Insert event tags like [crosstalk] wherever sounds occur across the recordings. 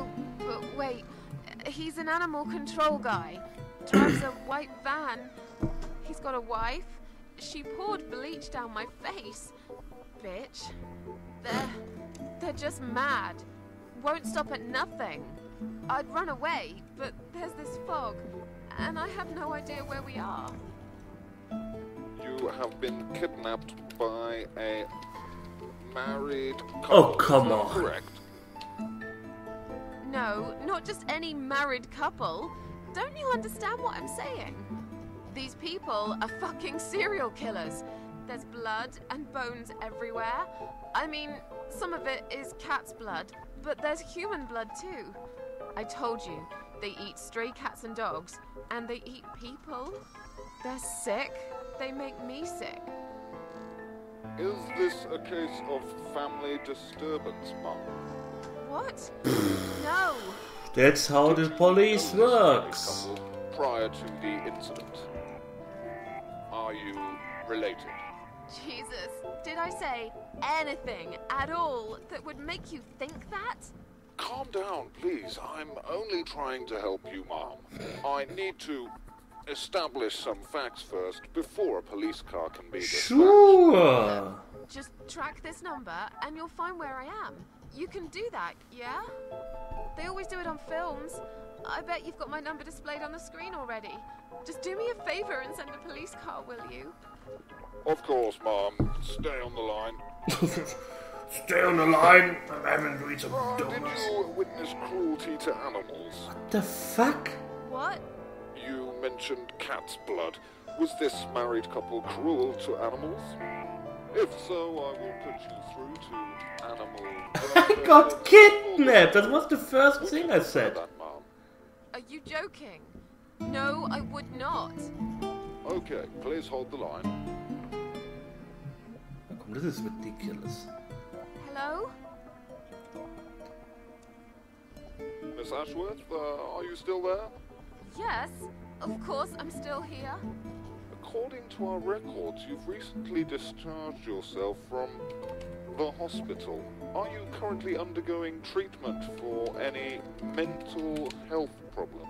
No, but wait. He's an animal control guy. Drives a [coughs] white van. He's got a wife. She poured bleach down my face. Bitch. They're. they're just mad. Won't stop at nothing. I'd run away, but there's this fog, and I have no idea where we are. You have been kidnapped by a married oh, couple. Oh, come on. Correct. No, not just any married couple. Don't you understand what I'm saying? These people are fucking serial killers. There's blood and bones everywhere. I mean, some of it is cat's blood, but there's human blood too. I told you, they eat stray cats and dogs, and they eat people. They're sick. They make me sick. Is this a case of family disturbance, Mum? What? [clears throat] no. That's how the police know this married works. Prior to the incident, are you related? Jesus, did I say anything at all that would make you think that? Calm down, please. I'm only trying to help you, Mom. I need to establish some facts first before a police car can be dispatched. Sure. Just track this number and you'll find where I am. You can do that, yeah? They always do it on films. I bet you've got my number displayed on the screen already. Just do me a favor and send a police car, will you? Of course, Mom. Stay on the line. [laughs] Stay on the line. I'm having to eat some Uh, did you witness cruelty to animals? What the fuck? What? You mentioned cat's blood. Was this married couple cruel to animals? If so, I will put you through to animal. [laughs] I got kidnapped. That was the first thing I said. Are you joking? No, I would not. Okay, please hold the line. This is ridiculous. Hello? Miss Ashworth, uh, are you still there? Yes, of course, I'm still here. According to our records, you've recently discharged yourself from the hospital. Are you currently undergoing treatment for any mental health problems?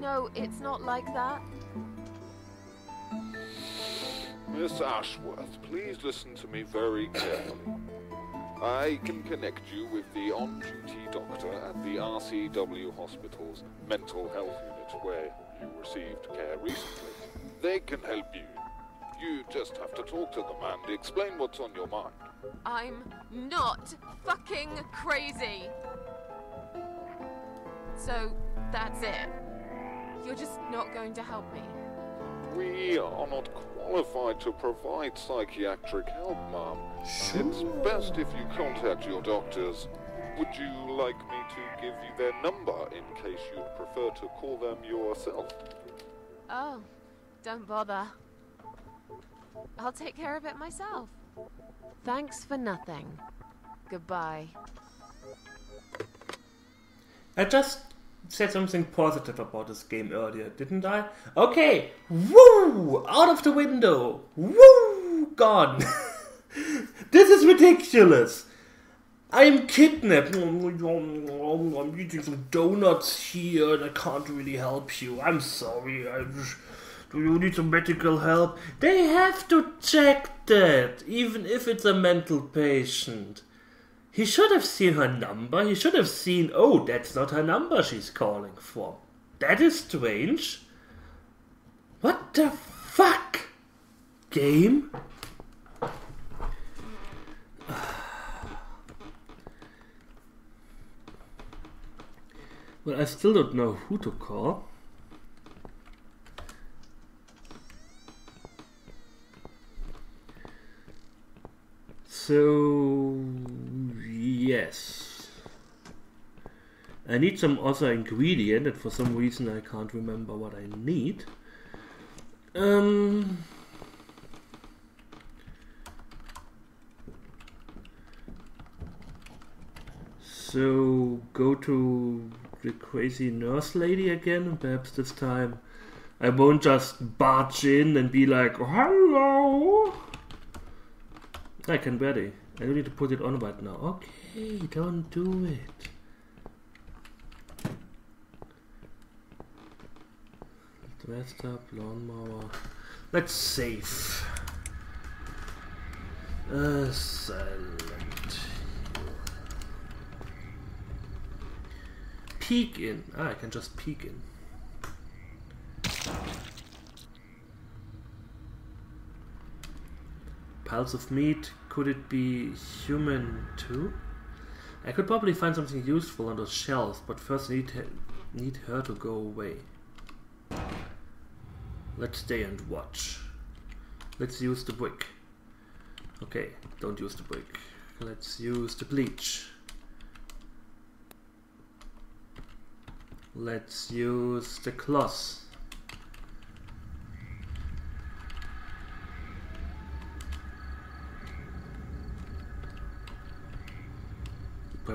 No, it's not like that. Miss Ashworth, please listen to me very carefully. I can connect you with the on-duty doctor at the RCW Hospital's mental health unit where you received care recently. They can help you. You just have to talk to them and explain what's on your mind. I'm not fucking crazy. So, that's it. You're just not going to help me. We are not qualified to provide psychiatric help, Mom. It's best if you contact your doctors. Would you like me to give you their number in case you'd prefer to call them yourself? Oh, don't bother. I'll take care of it myself. Thanks for nothing. Goodbye. I just said something positive about this game earlier, didn't I? Okay, woo! Out of the window! Woo! Gone! [laughs] this is ridiculous! I'm kidnapped. I'm eating some donuts here and I can't really help you. I'm sorry. I just, do you need some medical help? They have to check that, even if it's a mental patient. He should have seen her number. He should have seen, oh, that's not her number she's calling for. That is strange. What the fuck? Game? [sighs] Well, I still don't know who to call. So, yes. I need some other ingredient, and for some reason I can't remember what I need. Um. So, go to the crazy nurse lady again, perhaps this time I won't just barge in and be like, hello! I can barely. I need to put it on but now. Okay, don't do it. Dressed up, lawnmower. Let's save. Uh, silent. Peek in. Ah, I can just peek in. Of meat. Could it be human too? I could probably find something useful on those shelves, but first need need her to go away. Let's stay and watch. Let's use the brick. Okay, don't use the brick. Let's use the bleach. Let's use the cloth.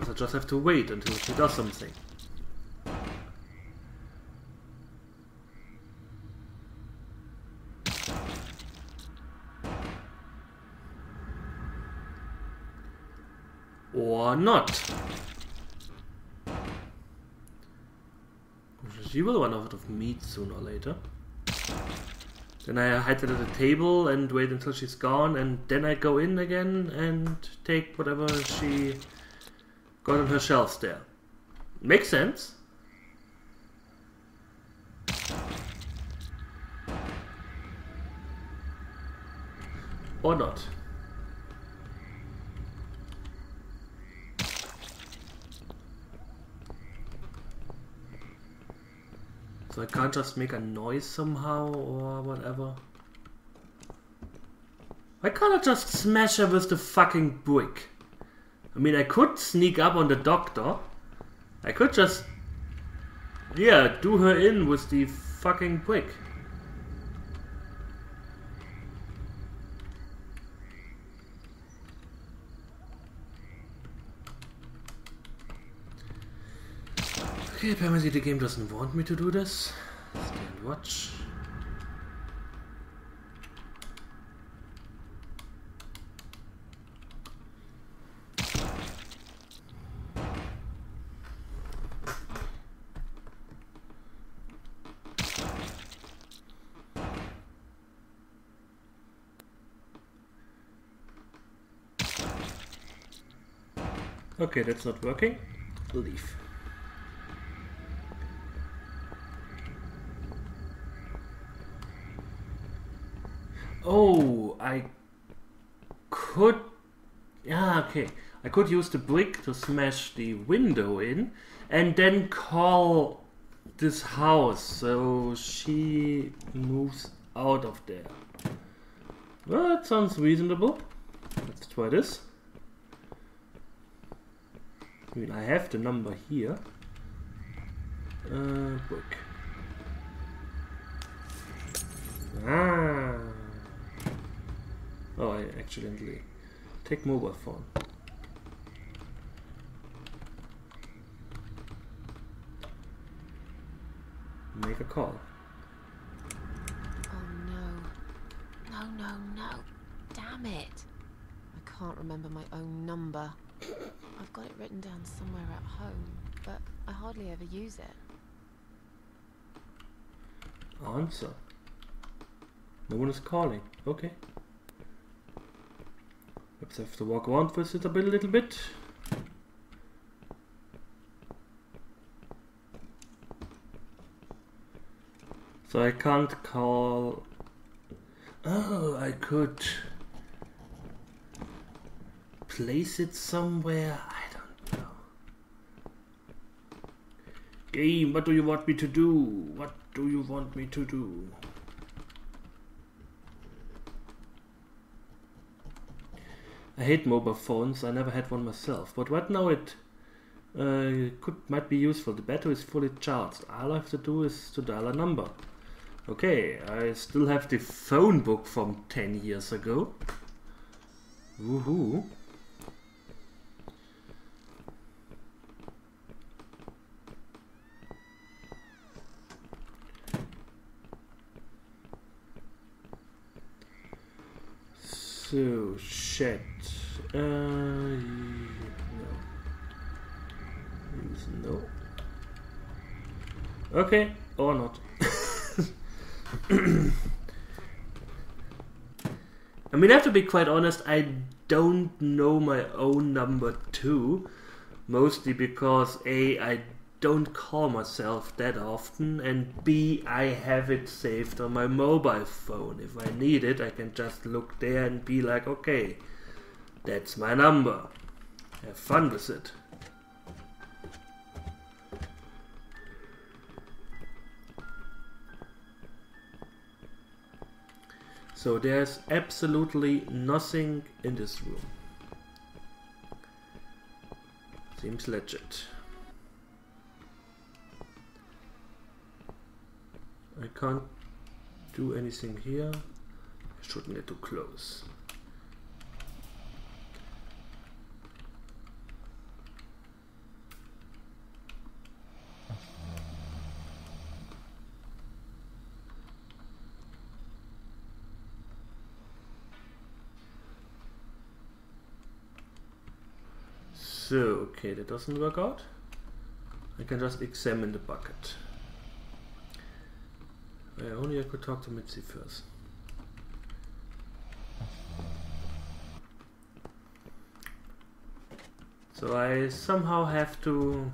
I just have to wait until she does something. Or not. She will run out of meat sooner or later. Then I hide it at the table and wait until she's gone, and then I go in again and take whatever she got on her shelves there. Makes sense. Or not. So I can't just make a noise somehow or whatever. Why can't I just smash her with the fucking brick? I mean, I could sneak up on the doctor. I could just, yeah, do her in with the fucking brick. Okay, apparently the game doesn't want me to do this. Stay and watch. Okay, that's not working. Leave. Oh, I could. Yeah, okay. I could use the brick to smash the window in and then call this house so she moves out of there. Well, that sounds reasonable. Let's try this. I mean, I have the number here. Uh, brick. Ah. Oh, I accidentally take mobile phone. Make a call. Oh no. No, no, no. Damn it. I can't remember my own number. I've got it written down somewhere at home, but I hardly ever use it. Answer. No one is calling. Okay. Perhaps I have to walk around with it a bit, a little bit. So I can't call. Oh, I could place it somewhere. I don't know. Game, what do you want me to do? What do you want me to do? I hate mobile phones. I never had one myself, but right now it uh, could might be useful. The battery is fully charged. All I have to do is to dial a number. Okay, I still have the phone book from 10 years ago. Woohoo. So, shit. Uh, no. No. Okay, or not. [coughs] I mean, I have to be quite honest, I don't know my own number 2. Mostly because A, I don't call myself that often, and B, I have it saved on my mobile phone. If I need it, I can just look there and be like, okay, that's my number. Have fun with it. So there's absolutely nothing in this room. Seems legit. I can't do anything here. I shouldn't get too close. So, okay, that doesn't work out. I can just examine the bucket. I only I could talk to Mitzi first. So I somehow have to.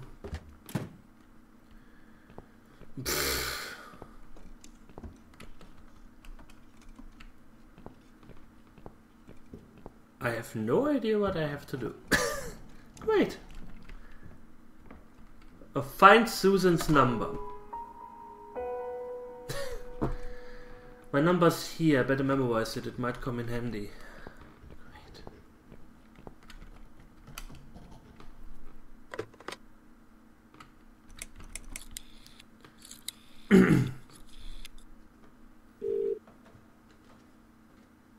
I have no idea what I have to do. [coughs] Great. Uh, find Susan's number. My number's here. Better memorize it. It might come in handy. Great.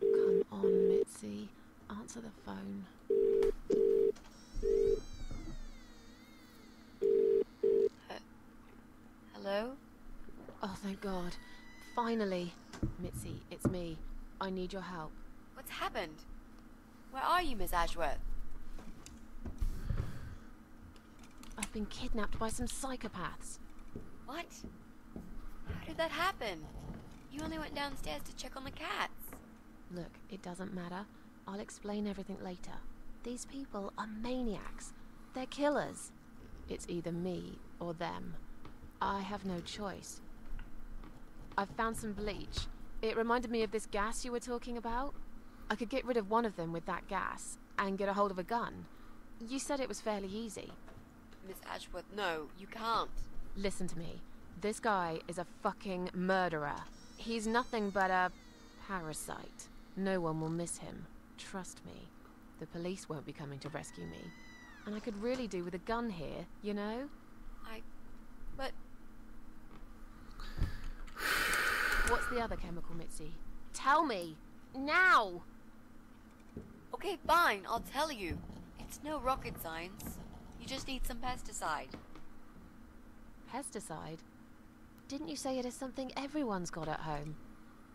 Come on, Mitzi. Answer the phone. Hello? Oh, thank God. Finally. Mitzi, it's me. I need your help. What's happened? Where are you, Miss Ashworth? I've been kidnapped by some psychopaths. What? How did that happen? You only went downstairs to check on the cats. Look, it doesn't matter. I'll explain everything later. These people are maniacs. They're killers. It's either me or them. I have no choice. I've found some bleach. It reminded me of this gas you were talking about. I could get rid of one of them with that gas and get a hold of a gun. You said it was fairly easy. Miss Ashworth, no, you can't. Listen to me. This guy is a fucking murderer. He's nothing but a parasite. No one will miss him. Trust me. The police won't be coming to rescue me. And I could really do with a gun here, you know? I. But. What's the other chemical, Mitzi? Tell me! Now! Okay, fine, I'll tell you. It's no rocket science. You just need some pesticide. Pesticide? Didn't you say it is something everyone's got at home?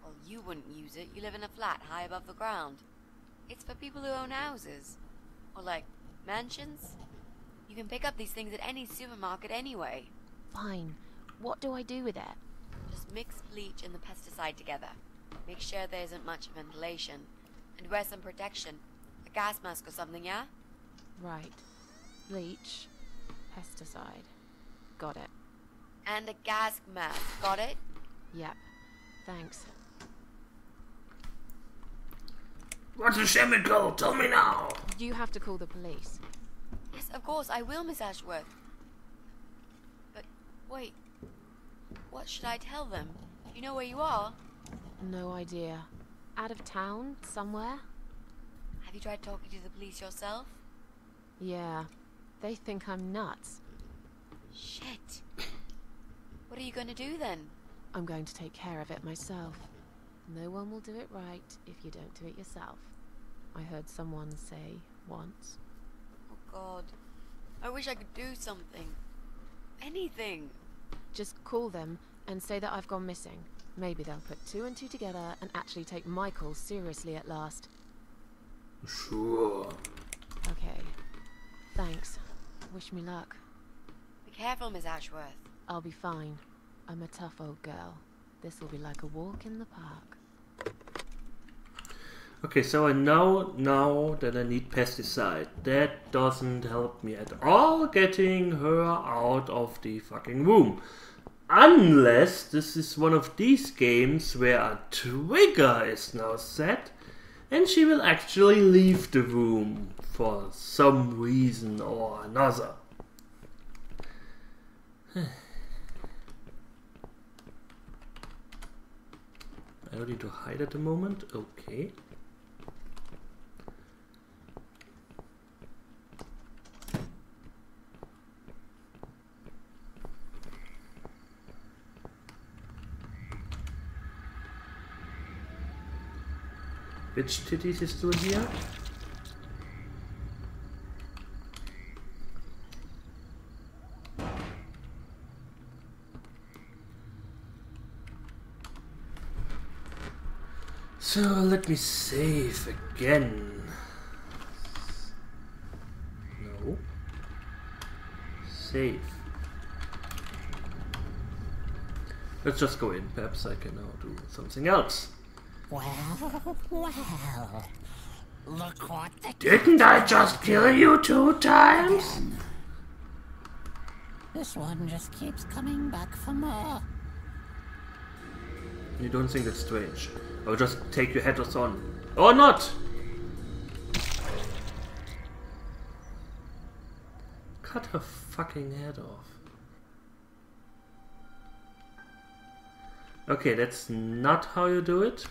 Well, you wouldn't use it. You live in a flat high above the ground. It's for people who own houses. Or, like, mansions. You can pick up these things at any supermarket anyway. Fine. What do I do with it? Just mix bleach and the pesticide together. Make sure there isn't much ventilation. And wear some protection. A gas mask or something, yeah? Right. Bleach. Pesticide. Got it. And a gas mask. Got it? Yep. Thanks. What's a chemical? Tell me now. You have to call the police. Yes, of course, I will, Miss Ashworth. But, wait. What should I tell them? You know where you are? No idea. Out of town? Somewhere? Have you tried talking to the police yourself? Yeah. They think I'm nuts. Shit. What are you going to do then? I'm going to take care of it myself. No one will do it right if you don't do it yourself. I heard someone say once. Oh, God. I wish I could do something. Anything. Just call them and say that I've gone missing. Maybe they'll put two and two together and actually take my calls seriously at last. Sure. Okay. Thanks. Wish me luck. Be careful, Miss Ashworth. I'll be fine. I'm a tough old girl. This'll be like a walk in the park. Okay, so I know now that I need pesticide. That doesn't help me at all getting her out of the fucking room. Unless this is one of these games where a trigger is now set and she will actually leave the room for some reason or another. I don't need to hide at the moment. Okay. Which titties is still here? So let me save again. No. Save. Let's just go in. Perhaps I can now do something else. Well, well. Look what the Didn't I just kill you two times? again. This one just keeps coming back for more. You don't think that's strange? I'll just take your head off on. Or not! Cut her fucking head off. Okay, that's not how you do it.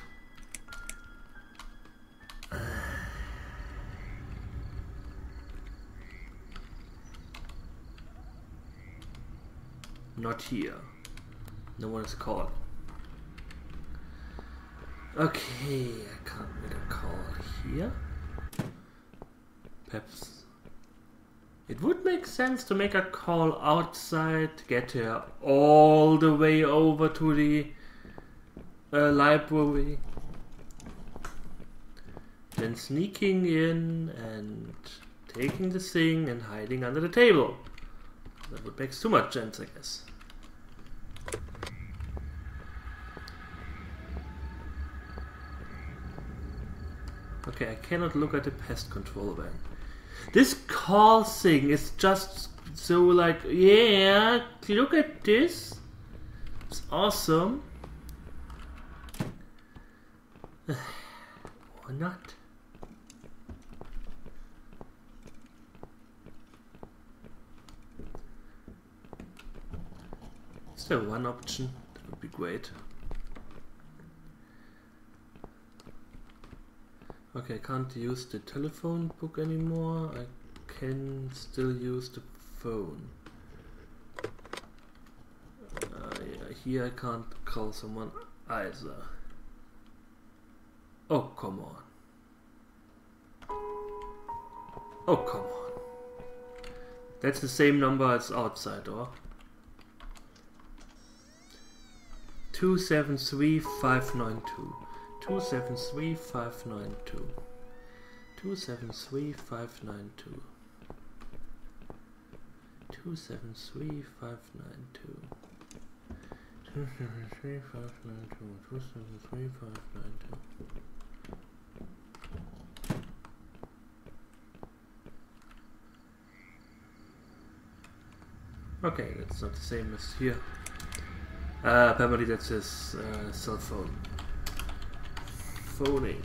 Not here. No one is called. Okay, I can't make a call here. Perhaps it would make sense to make a call outside, get her all the way over to the uh, library, then sneaking in and taking the thing and hiding under the table. That would make too much sense, I guess. Okay, I cannot look at the pest control van. This call thing is just so like, yeah, look at this. It's awesome. [sighs] or not. Is there one option? That would be great. Okay, I can't use the telephone book anymore. I can still use the phone. Uh, yeah, here I can't call someone either. Oh, come on. Oh, come on. That's the same number as outside door. 273592. 273592. 273592. 273592. 273592. 273592. Okay, that's not the same as here. Uh, apparently that's his uh, cell phone. Phoning.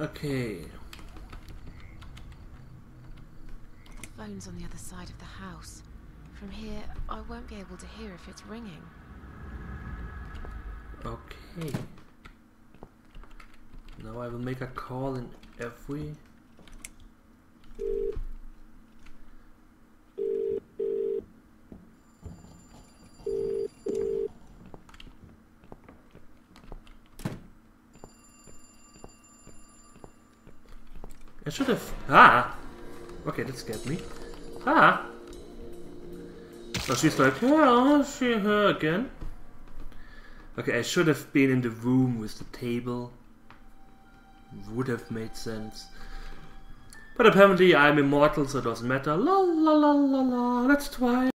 Okay. The phone's on the other side of the house. From here, I won't be able to hear if it's ringing. Okay. Now I will make a call in every. I should have. Ah! Okay, that scared me. Ah! So she's like, I see her again. Okay, I should have been in the room with the table. Would have made sense. But apparently I'm immortal, so it doesn't matter. La la la la la. Let's try.